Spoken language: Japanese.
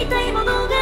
みたいものが